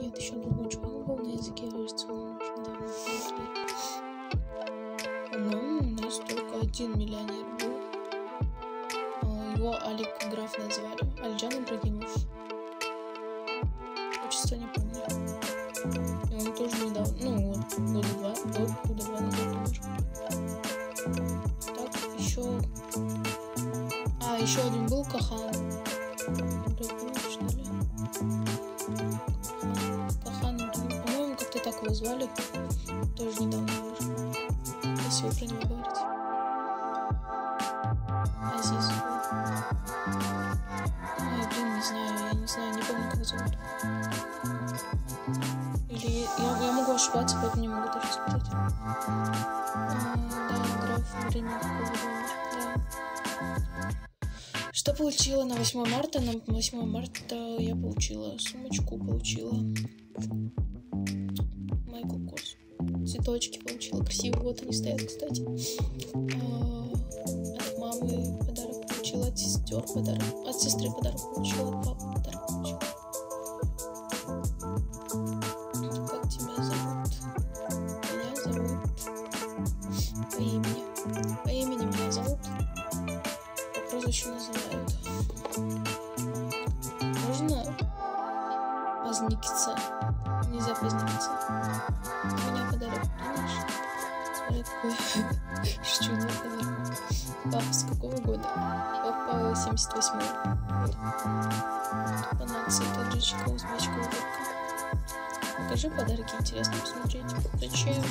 Нет, еще другой чувак был на языке, кажется, он уже недавно По-моему, у нас только один миллионер был. А, Его Алик Граф назвали. Альджан Ибрагимов. Отчество не помню. И он тоже недавно, ну вот, года два, год, года два назад умер. Так, еще... А, еще один был Кахан. Так его звали. Тоже недавно умер. Если вы про него говорите. Азиз. Ой, блин, не знаю, я не знаю, не помню, как зовут. Или я, я могу ошибаться, поэтому не могу даже сказать. Что получила на 8 марта? На 8 марта я получила сумочку, получила Майкл Корс. Цветочки получила. Красивые вот они стоят, кстати. А, От мамы подарок получила, от сестер подарок. От сестры подарок получила, от папы подарок получила. Как тебя зовут? Меня зовут по имени. По имени меня зовут. По прозвищу называют. Можно возникиться? Нельзя возникиться. Меня подарок примешь? Смотри, какой шчуный подарок. Папа с какого года? Папа 78 год. По нации таджичка, узбечка, урка. Покажи подарки, интересно посмотреть. Зачем?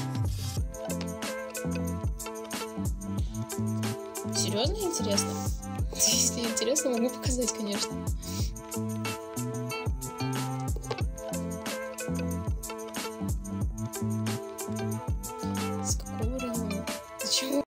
Серьезно интересно? Если интересно, могу показать, конечно.